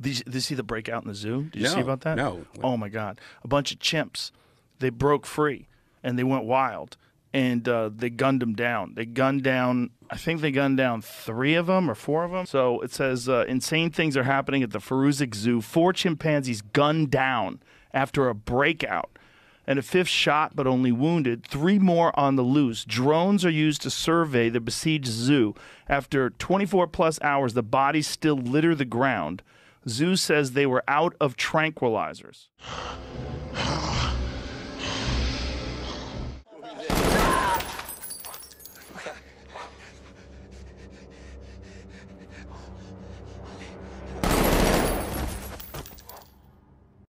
Did you, did you see the breakout in the zoo? Did you see about that? no. Oh my God! A bunch of chimps. They broke free and they went wild and uh, they gunned them down. They gunned down. I think they gunned down three of them or four of them. So it says uh, insane things are happening at the Furuvik Zoo. Four chimpanzees gunned down after a breakout and a fifth shot but only wounded, three more on the loose. Drones are used to survey the besieged zoo. After 24 plus hours, the bodies still litter the ground. Zoo says they were out of tranquilizers.